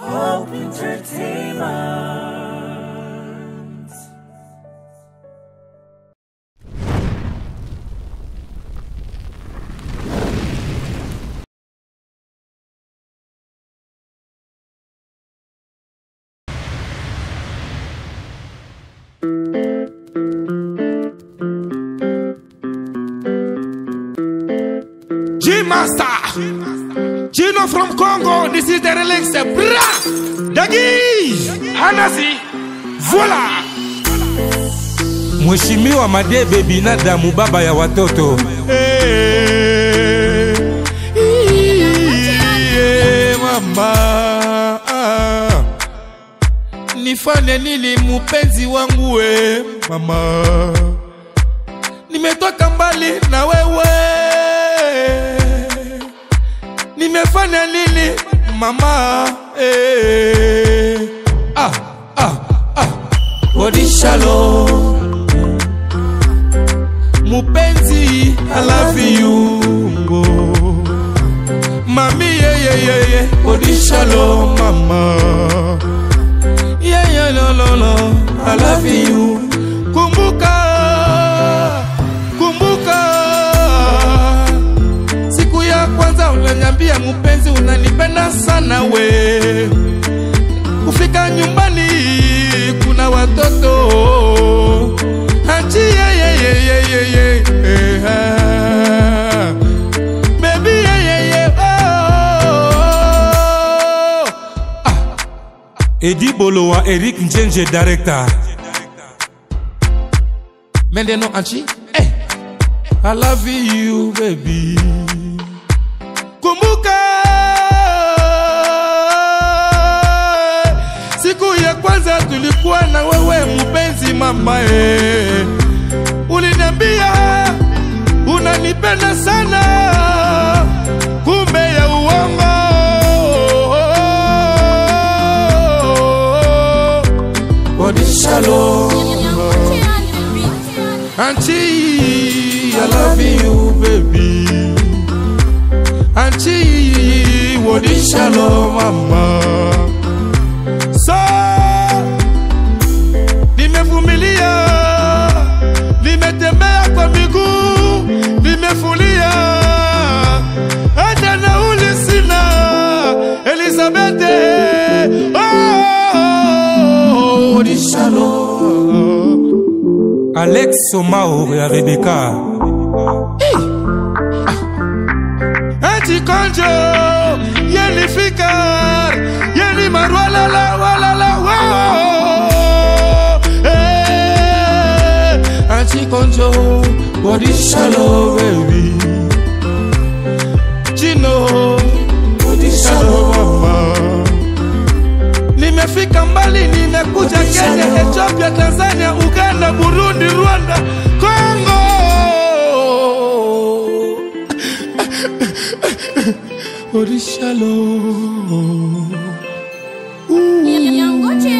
Hope Entertainment. G-Master! G-Master. Gino from Congo. This is the relax. Bra. Dagi. Anasi. Voila. Mheshimiwa Madebe binadamu baba ya watoto Hey. hey, mama. Ah. Nifanye nini mupenzi wangu we mama nimetoka mbali na wewe nimefanya nini mama eh. ah, ah, ah. odishalo mupenzi I love you ngo. mami yeyeyeye odishalo mama yeyelololo I love you unanyambia mupenzi unanipenda sana we. Kufika nyumbani kuna watoto. Hachi yeyeyeyeye bebi yeyeye Edi Bolowa Eric Njenje director mendeno anchi hey. I love you baby kumbuka siku ya kwanza tulikuwa na wewe mpenzi mama eh. uliniambia unanipenda sana kumbe ya uongo odishalo Auntie, I love you, baby. Auntie, wodi shalom, mama? So, nimevumilia, nimetembea kwa miguu, nimefulia, hata nauli sina, Elizabeth. Oh, wodi is shalom? Alex Somao ya Rebecca Eti konjo Yeni fikar Yeni marwalala walala wo Eh, Eti konjo Body shallow baby. Chino Body shallow mama. Nimefika mbali nimekuja Kenya, Ethiopia, Tanzania, Orisha lo. Yangoche